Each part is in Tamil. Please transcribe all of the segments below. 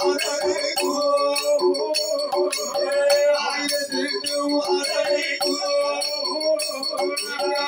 Thank you.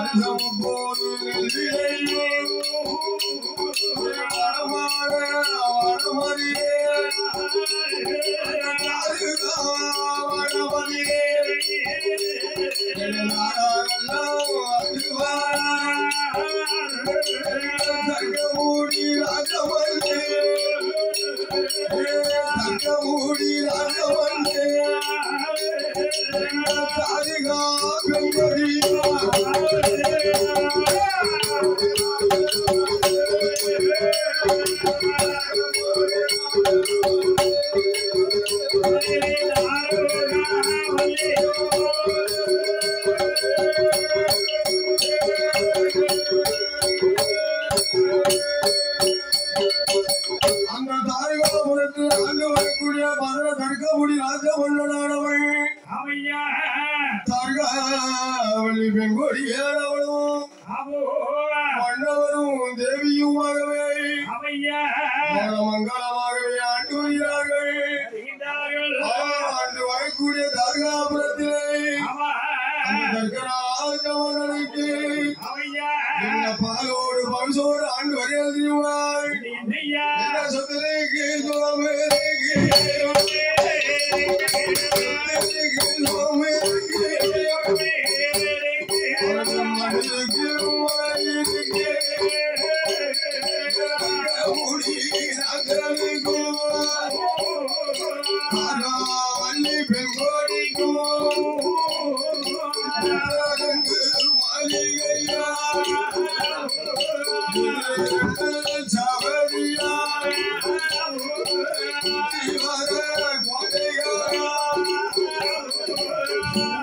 அந்த I'm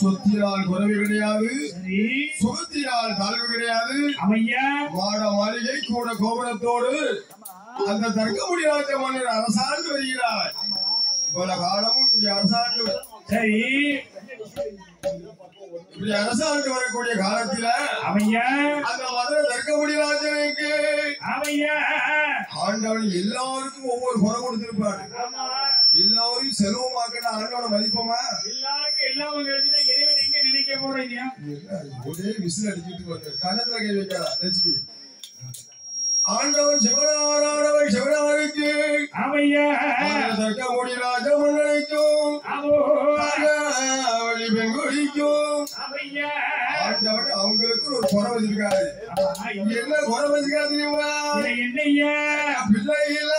சொத்தினால் குறைவு கிடையாது. சுகத்தினால் தாழ்வு கிடையாது. மாட மாளிகை கூட கோபுரத்தோடு அந்த தர்க்கமுடி ராஜ மன்னர் அரசாண்டு வருகிறார். இவ்வளவு காலமும் இப்படி அரசாண்டு சரி. இப்படி அரசாண்டு வரக்கூடிய காலத்தில அவையா அந்த மதுரை தர்க்கமுடி ராஜனுக்கு அவையா ஆண்டவன் எல்லாருக்கும் ஒவ்வொரு குறை கொடுத்திருப்பாரு. ஆமா எல்லாரும் செலவுமாக்கின ஆண்டவனை மதிப்போமா? எல்லாருக்கும் எல்லாம் கிடைச்சுன்னா இறைவன் எங்க நினைக்க போறீங்க ஒரே விசில் அடிச்சுட்டு வந்து கண்ணத்துல கை வைக்காதா லட்சுமி ஆண்டவன் சிவனாரானவன் சிவனாருக்கு. அவையா ராஜ மன்னனுக்கும். அவையா ஆண்டவன் அவங்களுக்கு ஒரு குறை வச்சிருக்காரு. என்ன குறை வச்சிருக்காரு தெரியுமா? இது என்னய்யா பிள்ளையில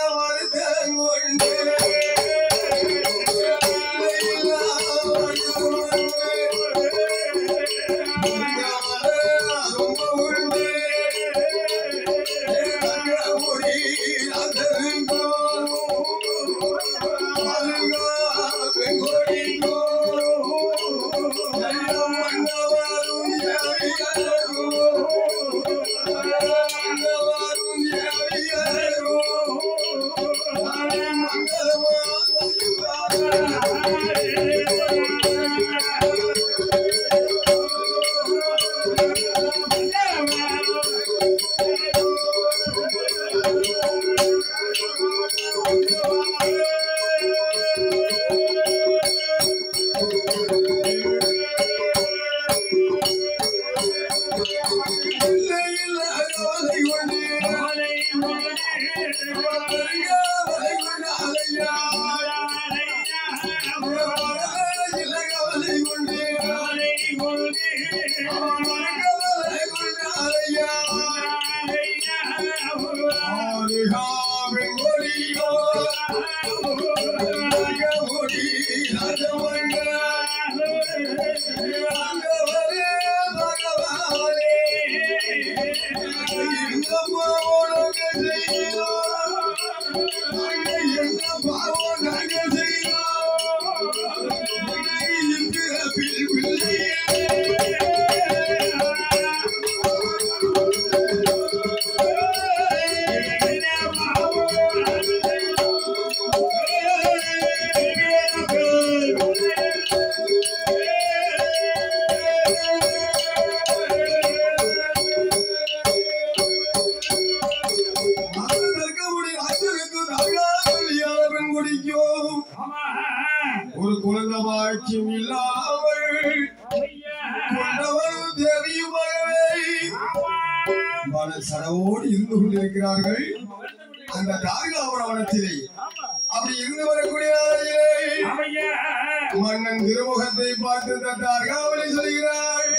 மனசரவோடு இருந்து கொண்டிருக்கிறார்கள். அந்த தார்காபுரவனத்திலே அப்படி இருந்து வரக்கூடிய மன்னன் திருமுகத்தை பார்த்து இந்த தார்காவலி சொல்கிறாள்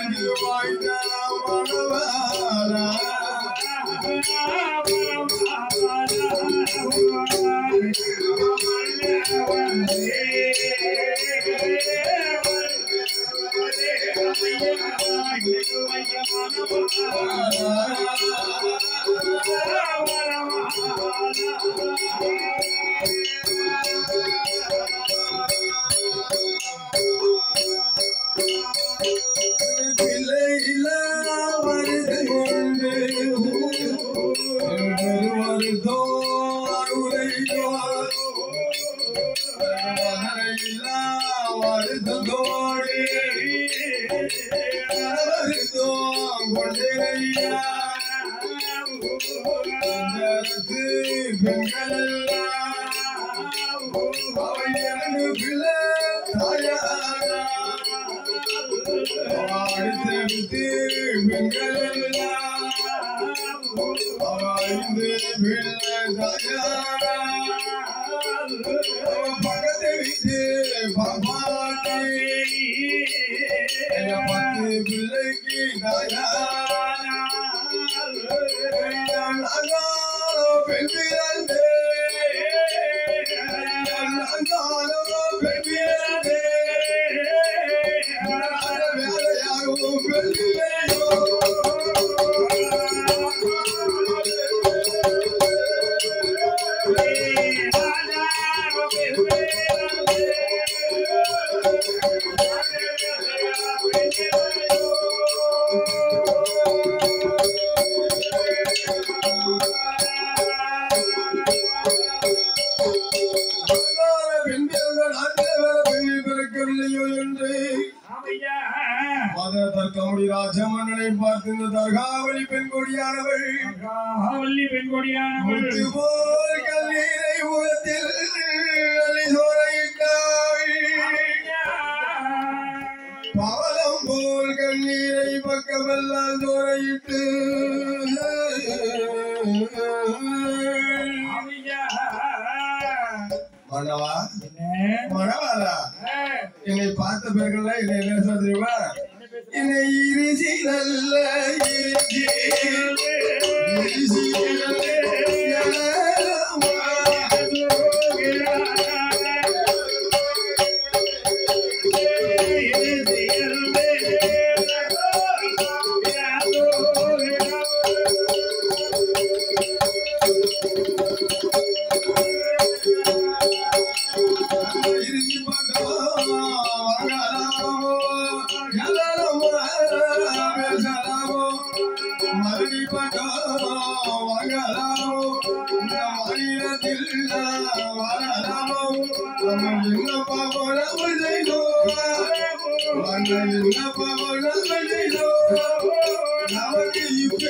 வருத்தத்தோடு வருத்தம் கொண்டிருக்கிற Thank you. ராஜமன்னனை பார்த்து இந்த தர்காவளி பெண் கொடியானவள் பெண்கொடியானவள் முத்து போல் கல்லீரை முகத்தில் போல் கண்ணீரை பக்கமெல்லாம் சோறையிட்டு மன்னவா? மனவாளா என்னை பார்த்த பிறகுல என்னை என்ன சொல்ல தெரியுமா என்னை இருசி நல்ல இருசி நமக்கு இப்ப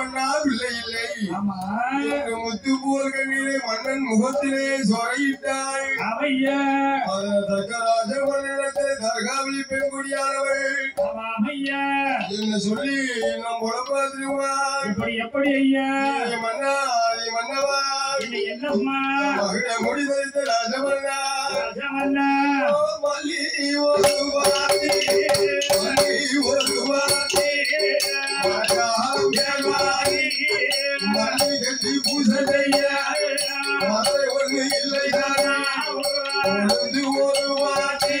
மன்னா பிள்ளை இல்லை முத்து போல் கண்ணீரை மன்னன் முகத்திலே சொறையிட்டாள் அவையா. மன்னிடத்தை தர்காவளி ஐயா என்று சொல்லி நம் உடம்பாத்திருவா எப்படி எப்படி ஐயா? மன்னா மன்னவா? என்னம்மா? மகிழ முடி தரித்த ராஜமன்னா. ராஜமன்னா. மல்லி ஒரு வாதி மல்லி ஒரு வாதி ஒன்று இல்லை தானா ஒரு வாட்டி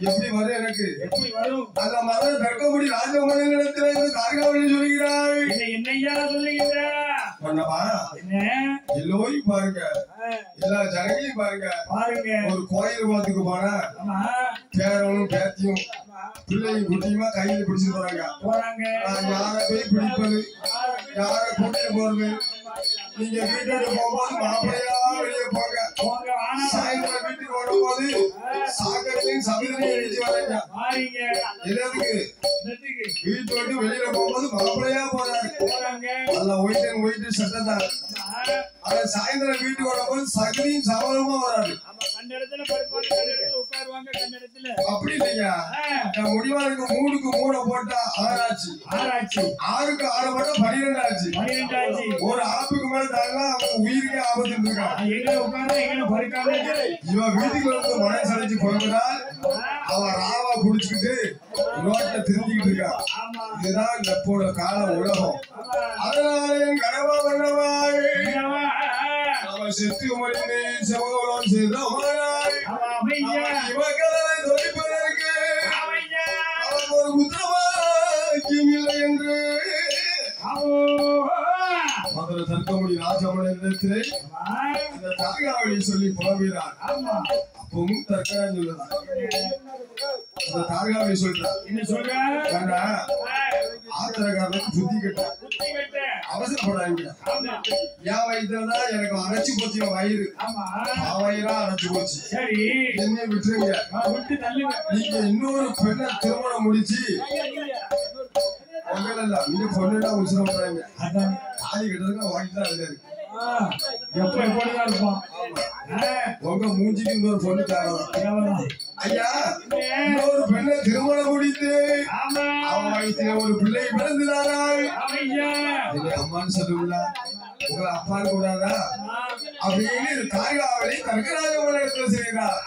எப்படி வரும் எனக்கு? எப்படி வரும்? அந்த மகன் பெருக்கமுடி ராஜமகனிடத்தில் இருந்து சொல்கிறாய் சொல்லுகிறாய். எல்லோரையும் பாருங்க. எல்லா ஜனங்களையும் பாருங்க. பாருங்க. ஒரு கோயில் குளத்துக்கு போனா பேரவனும் பேத்தியும் பிள்ளையும் குட்டியுமா கையில பிடிச்சு போறாங்க. போறாங்க. யாரை போய் பிடிப்பது? யாரை கூட்டிட்டு போறது? நீங்க வீட்டுக்கு போகும்போது மாப்பிள்ளையா? வீட்டுக்கு ஓடும் போது வீட்டு விட்டு வெளியில போகும்போது பலப்படையா போறாங்க. அதெல்லாம் ஒயிட் அண்ட் வீட்டுக்கு ஓடும் போது சகதியும் வராது அப்படி இல்லையா முடிவாளுக்கு மூணுக்கு மூணு போட்டா ஆறாச்சு. ஆறாச்சு. ஆறுக்கு ஆறு மட்டும் பனிரெண்டு ஆச்சு ஒரு ஆப்புக்கு மேல தாங்க அவங்க உயிருக்கே ஆபத்து இருக்கான். இவன் வீட்டுக்கு வந்து மனசு அடைஞ்சு போகிறதால் அவன் ராவா குடிச்சுக்கிட்டு ரோட்ல திரும்பிக்கிட்டு இருக்கான். இதுதான் இந்த போட கால உலகம். அதனால என் கனவா? அவன் செத்து மொழிந்து செவகோலம் செய்தவனாய் அவன் ராஜமணியத்திலே அந்த தாகாவளி சொல்லி ஆமா. அப்பவும் தர்க்கம் சொல்லுதான் அந்த தாகாவளி சொல்றார். என்ன சொல்ற ஏண்டா? ஆத்திரக்காரனுக்கு புத்தி கட்ட. அவசரப்படாங்க என் வயிற்றுலதான் எனக்கு அரைச்சு போச்சு என் வயிறு. வயிறா அரைச்சு போச்சு. என்னை விட்டுருங்க. நீங்க இன்னொரு பெண்ணை திருமணம் முடிச்சு உங்களை இல்ல. நீங்க பொண்ணுடா உசுர விடுறாங்க அதான் தாலி கட்டுறதுக்கு வாங்கிட்டு தான் இருக்காரு. எப்ப எப்படிதான் இருப்பான்? ஆ, உங்க மூஞ்சிக்கு இன்னொரு பொண்ணு தேவைதான் தேவைதான். ஐயா இன்னொரு பெண்ணை திருமணம் முடித்து அவன் வயிற்றுல ஒரு பிள்ளை பிறந்துதாராய் அம்மான்னு சொல்லுங்களா உங்களை அப்பான்னு கூடாதா? அப்படின்னு தாய்காவலி இடத்துல செய்கிறார்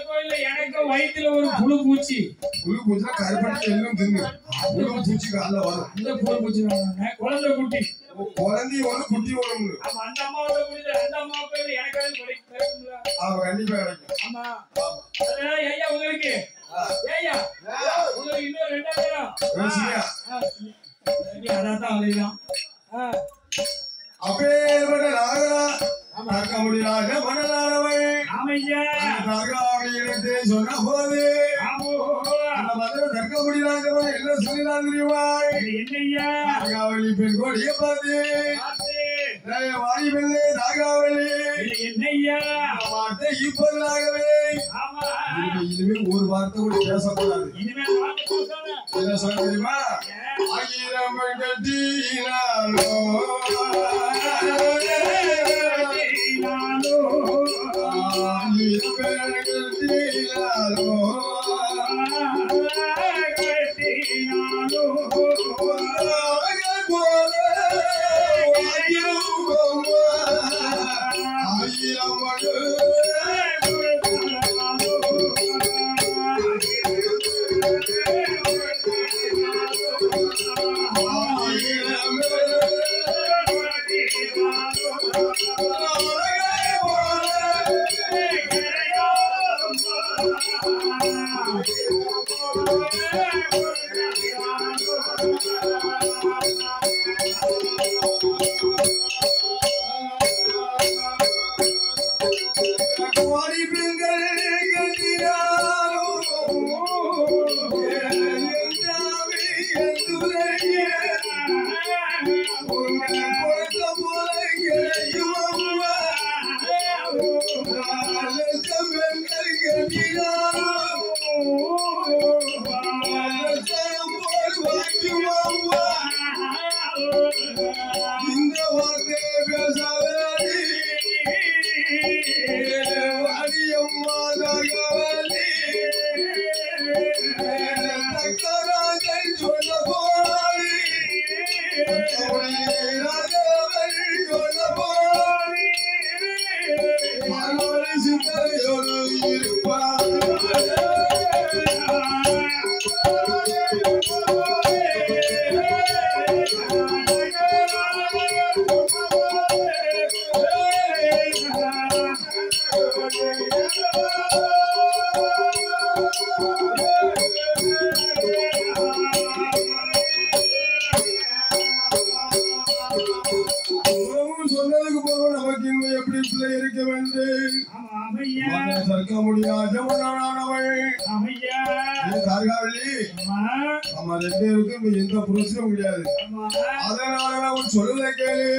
அம்மாவுக்கும் இல்ல எனக்கு வயித்துல ஒரு புழு பூச்சி. புழு பூச்சினா கருப்பட்டி எல்லாம் தின்னு. புழு பூச்சி காலைல வரும். இந்த புழு பூச்சி வேணும்னே, குழந்தை குட்டி. குழந்தை ஒண்ணு குட்டி ஆமா அந்த அம்மாவோட அந்த அம்மாவுக்கு இல்ல எனக்கு. அவன் கண்டிப்பா கிடைக்கும். ஆமா. ஐயா உங்களுக்கு ஐயா உங்களுக்கு இன்னும் ரெண்டாயிரம்? அதான் அலைதான் அப்பேற்பட்ட நாகரா ஆமையா நாகராவளி இடத்தை சொன்ன போது தர்க்க முடியாதவன் என்ன சொல்லிதான் தெரியுமாய்? நாகாவளி பெண் கோடியை பார்த்து பார்த்து. "ஏய், வாடி பெண்ணே நாகாவளி. இது என்னய்யா வார்த்தை இப்போதாகவே இனிமே ஒரு வார்த்தை கூட பேசக்கூடாது. என்ன சொல்ல தெரியுமா? ஆயிரம் கட்டினாலோ? நானோ ஆயிரம் you. தற்க முடியாத தார்காவலி நம்ம ரெண்டு பேருக்கும் எந்த பிரச்சனையும் கிடையாது அதனால நான் சொல்லுவதை கேளு.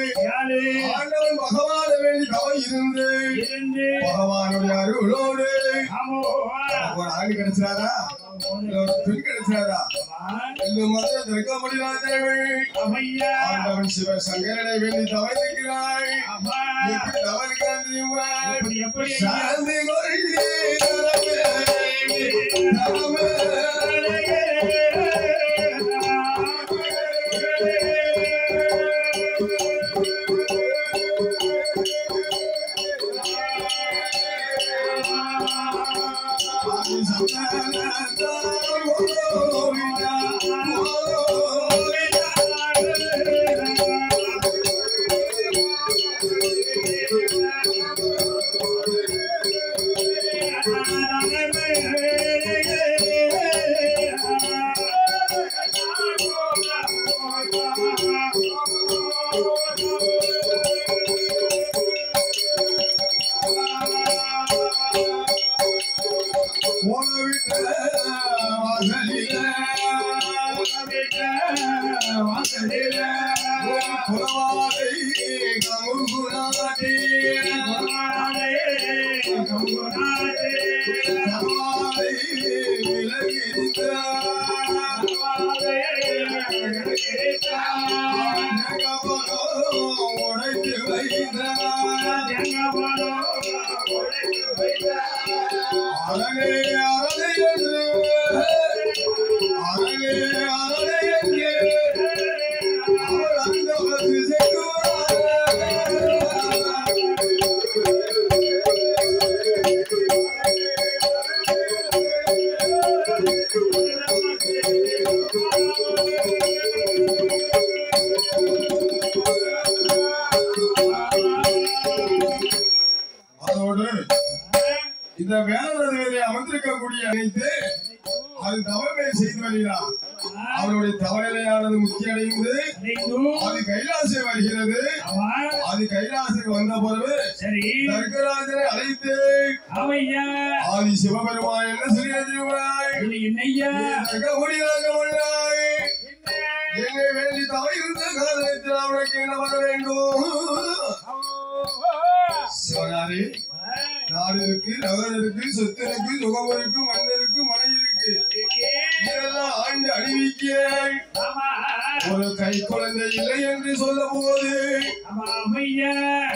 ஆண்டவன் பகவான வேண்டி தவ இருந்து பகவானுடைய அருளோடு. ஒரு ஆண் கிடைச்சாரா? பெண் கிடைச்சாரா? இந்த மாதிரி திருக்க முடியாதவள் அம்மையா. ஆண்டவன் சிவ சங்கரனை வேண்டி தவறுகிறாய் அம்மா எப்படி தவறுகிறான் தெரியுமா? எப்படி எப்படி? சாந்தி கொள்ளி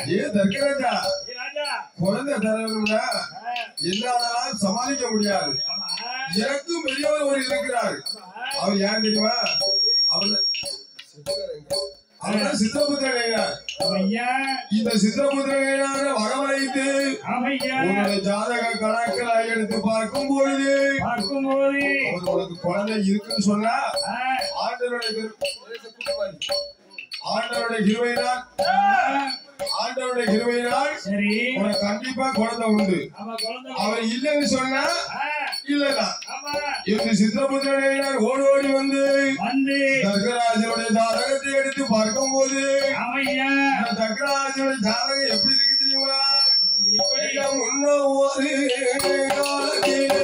ஏ தர்கராஜா ராஜா குழந்தை தரணும்னா என்னால சமாளிக்க முடியாது. எனக்கும் பெரியவர் ஒரு இருக்கிறார். அவர் யார் தெரியுமா? அவர் அவர் சித்திரபுத்திரன் இந்த சித்திரபுத்திரனை வரவழைத்து உன்னுடைய ஜாதக கணக்களை எடுத்து பார்க்கும் பொழுது உனக்கு குழந்தை இருக்குன்னு சொன்னா ஆ, ஆண்டவருடைய கிரு- ஆண்டவருடைய கிருவையினால் சரி. உனக்கு கண்டிப்பா குழந்தை உண்டு. அவர் இல்லைன்னு சொன்னா ஆமா. இந்த சித்திரபுத்திரன் ஓடி ஓடி வந்து தர்கராஜனுடைய ஜாதகத்தை எடுத்து பார்க்கும்போது அம்மையா இந்த தர்கராஜனுடைய ஜாதகம் எப்படி இருக்கு தெரியுமா? எப்படி? எல்லாம் முன்ன ஒரு காலத்திலே.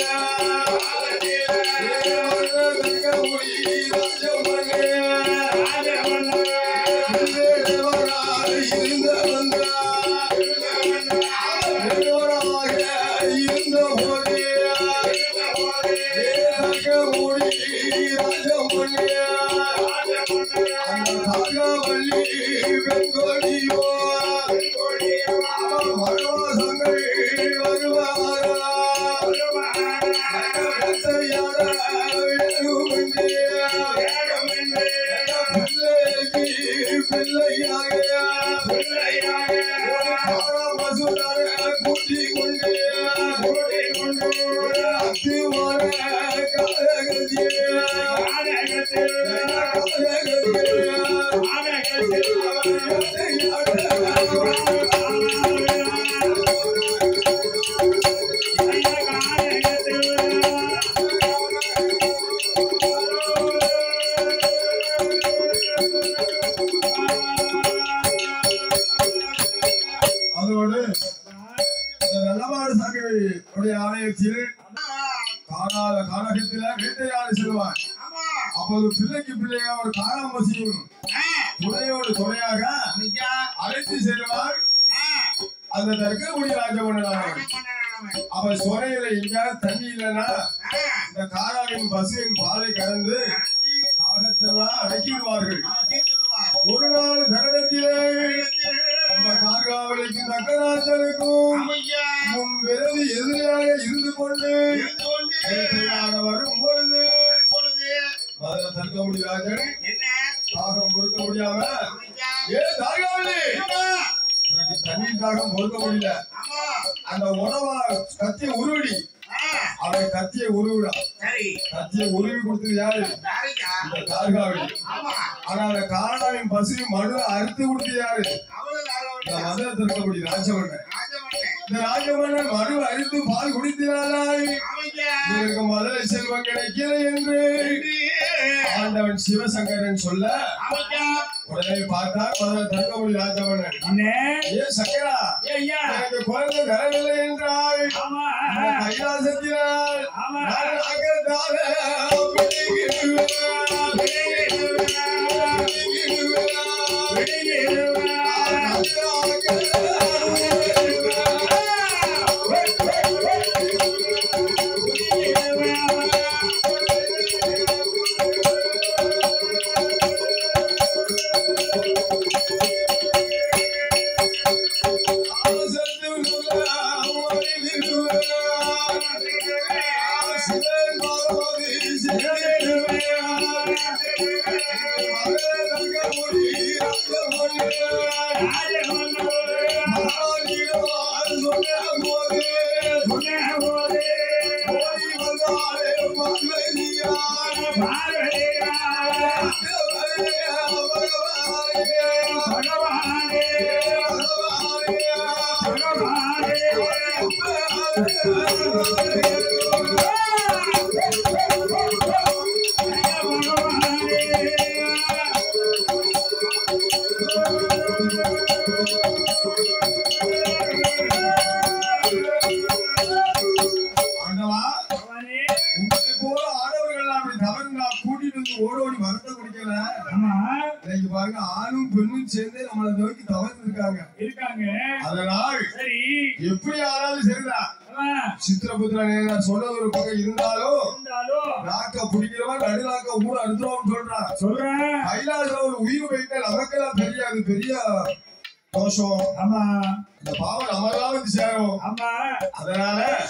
நல்லமாடு சாமியுடைய ஆலயத்தில் காணாத காலகத்தில் வேட்டையாடு செல்வார். அப்போது பிள்ளைக்கு பிள்ளையா ஒரு காராம்பசியும் துணையோடு துணையாக அழைத்து செல்வார். அந்த தர்க்கமுடி ராஜமன்னன் அவன் சுரையில எங்கேயாவது தண்ணி இல்லைன்னா இந்த காராவின் பசுவின் பாலை கலந்து தாகத்தெல்லாம் அடக்கிவிடுவார்கள் ஒரு நாள் தருணத்திலே இந்த கார்காவலிக்கு நக்கராஜனுக்கும் முன் விரதி எதிராக இருந்து கொண்டு வரும் பொழுது மதுர தர்க்கமுடி ராஜன் தாகம் பொறுக்க முடியாம? ஏ எனக்கு தண்ணீர் தாகம் பொறுக்க முடியல. அந்த உணவா கத்திய உருவடி அவன் கத்திய உருவிடா. கத்திய உருவி கொடுத்தது யாரு? இந்த கார்காவலி ஆனா அந்த காரணாவின் பசு மனு அறுத்து கொடுத்தது யாரு? இந்த மதுரை ராஜமன்னன் இந்த ராஜமன்னன் மனு அறுத்து பால் குடித்தினாலாய் இவருக்கு மதுரை செல்வம் கிடைக்கல என்று ஆண்டவன் சிவசங்கரன் சொல்ல உடனே பார்த்தார் மதுரை தர்க்கமுடி ராஜமன்னன் ஏ சங்கரா ஐயா எனக்கு குழந்தை தரவில்லை இந்த கைலாசத்தினால் நான் I was. நாக்க பிடிக்கிறவன் நடுநாக்க ஊட அறுத்துருவான்னு சொல்றான் சொல்றேன். கைலாசம் ஒரு உயிர் போயிட்டா நமக்கெல்லாம் பெரிய அது பெரிய தோஷம். ஆமா. இந்த பாவம் நம்ம தான் வந்து சேரும். ஆமா. அதனால